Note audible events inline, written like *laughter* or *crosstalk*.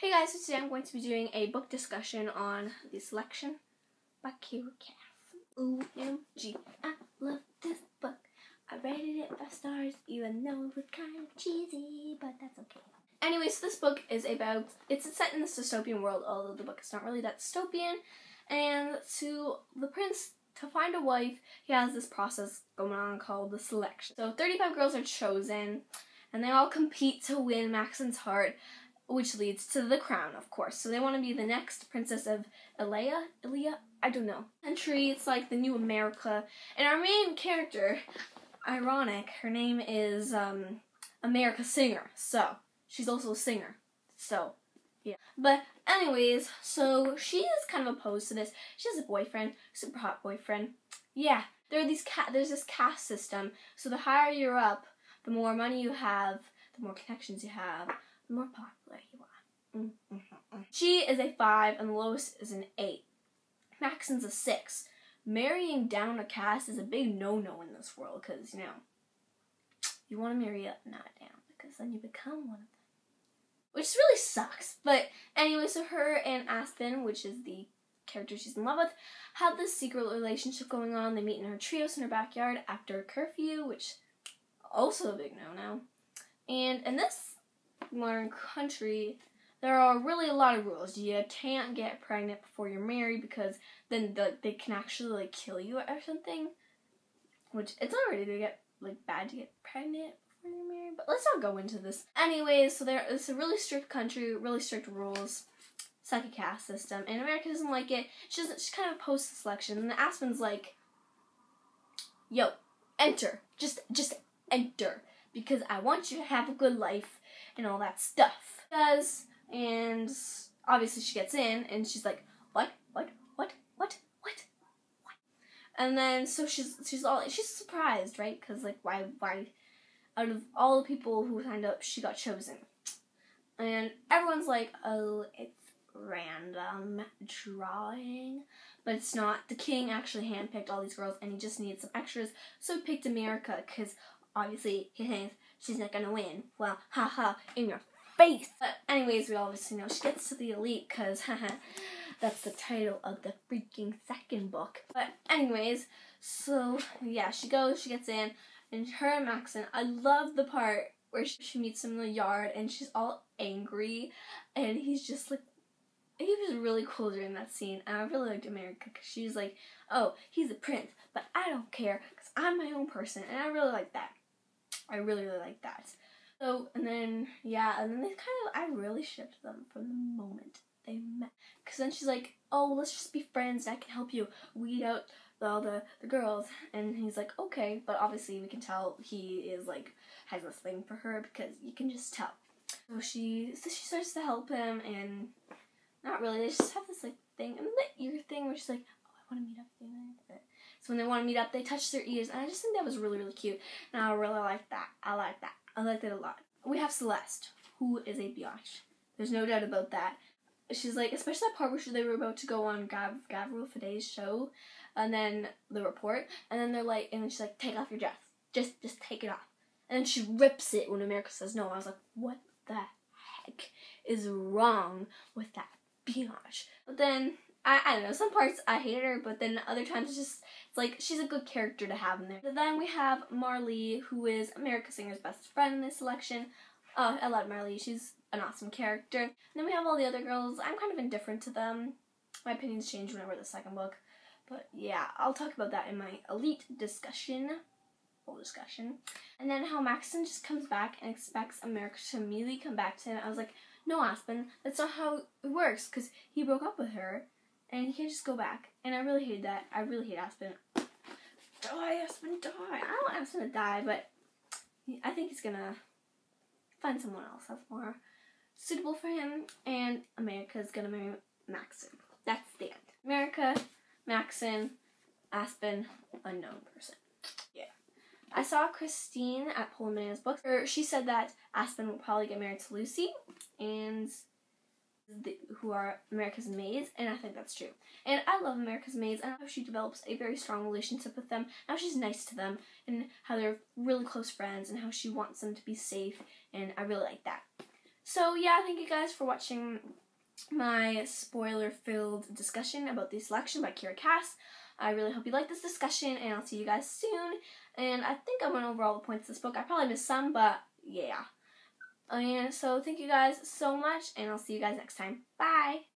Hey guys, so today I'm going to be doing a book discussion on The Selection by Kiera Cass. OMG, I love this book. I rated it five stars, even though it was kind of cheesy, but that's okay. Anyways, this book is about, it's set in this dystopian world, although the book is not really that dystopian. And to the prince, to find a wife, he has this process going on called the selection. So 35 girls are chosen, and they all compete to win Maxon's heart which leads to the crown, of course. So they want to be the next princess of Ilea, Ilea, I don't know. Country, it's like the new America. And our main character, ironic, her name is um, America Singer. So she's also a singer. So yeah. But anyways, so she is kind of opposed to this. She has a boyfriend, super hot boyfriend. Yeah, there are these ca- there's this caste system. So the higher you're up, the more money you have, the more connections you have more popular you are. Mm-hmm. She is a 5 and the lowest is an 8. Maxon's a 6. Marrying down a caste is a big no-no in this world because, you know, you want to marry up, not down, because then you become one of them. Which really sucks. But anyway, so her and Aspen, which is the character she's in love with, have this secret relationship going on. They meet in her trios in her backyard after curfew, which also a big no-no. And in this modern country, there are really a lot of rules. You can't get pregnant before you're married because then the, they can actually like kill you or something. Which it's already to get like bad to get pregnant before you're married. But let's not go into this. Anyways, so there it's a really strict country, really strict rules. A caste system, and America doesn't like it. She doesn't. She kind of post the selection, and the Aspen's like, "Yo, enter. Just, just enter." Because I want you to have a good life and all that stuff. Does and obviously she gets in and she's like, what, what, what, what, what, what? And then so she's she's all she's surprised, right? Because like why why out of all the people who signed up, she got chosen, and everyone's like, oh, it's random drawing, but it's not. The king actually handpicked all these girls, and he just needs some extras, so he picked America because obviously he thinks she's not gonna win. Well, haha, in your face. But anyways, we obviously know she gets to the elite because *laughs* haha, that's the title of the freaking second book. But anyways, so yeah, she goes, she gets in, and her and Maxon, I love the part where she meets him in the yard and she's all angry, and he's just like. He was really cool during that scene, and I really liked America because she's like, "Oh, he's a prince, but I don't care because I'm my own person," and I really like that. I really, really like that. So, and then, yeah, and then they kind of, I really shipped them from the moment they met. Because then she's like, oh, let's just be friends. I can help you weed out all the, the girls. And he's like, okay. But obviously, we can tell he is like, has this thing for her because you can just tell. So she, so she starts to help him, and not really. They just have this like thing, and the ear thing where she's like, oh, I want to meet up with you. So when they want to meet up, they touch their ears, and I just think that was really, really cute. And I really like that. I like that. I liked it a lot. We have Celeste, who is a biatch. There's no doubt about that. She's like, especially that part where they were about to go on Gav- Gavril Fadaye's show, and then the report, and then they're like, and then she's like, take off your dress. Just, just take it off. And then she rips it when America says no. I was like, what the heck is wrong with that biatch? But then I, I don't know, some parts I hated her, but then other times it's just, it's like, she's a good character to have in there. So then we have Marlee, who is America Singer's best friend in this selection. Oh, I love Marlee, she's an awesome character. And then we have all the other girls, I'm kind of indifferent to them. My opinions change when I read the second book. But yeah, I'll talk about that in my elite discussion. Full discussion. And then how Maxon just comes back and expects America to immediately come back to him. I was like, no, Aspen, that's not how it works, because he broke up with her and he can't just go back. And I really hate that. I really hate Aspen. Oh, die, Aspen, die. I don't want Aspen to die, but I think he's gonna find someone else that's more suitable for him. And America's gonna marry Maxon. That's the end. America, Maxon, Aspen, unknown person. Yeah. I saw Christine at Books. Or she said that Aspen will probably get married to Lucy, and the, who are America's maids, and I think that's true. And I love America's maids, and how she develops a very strong relationship with them, how she's nice to them, and how they're really close friends, and how she wants them to be safe, and I really like that. So yeah, thank you guys for watching my spoiler-filled discussion about the selection by Kiera Cass. I really hope you like this discussion, and I'll see you guys soon. And I think I went over all the points of this book. I probably missed some, but yeah. Oh, and so thank you guys so much, and I'll see you guys next time. Bye!